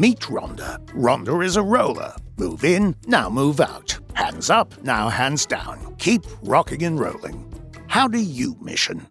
Meet Rhonda. Rhonda is a roller. Move in, now move out. Hands up, now hands down. Keep rocking and rolling. How do you mission?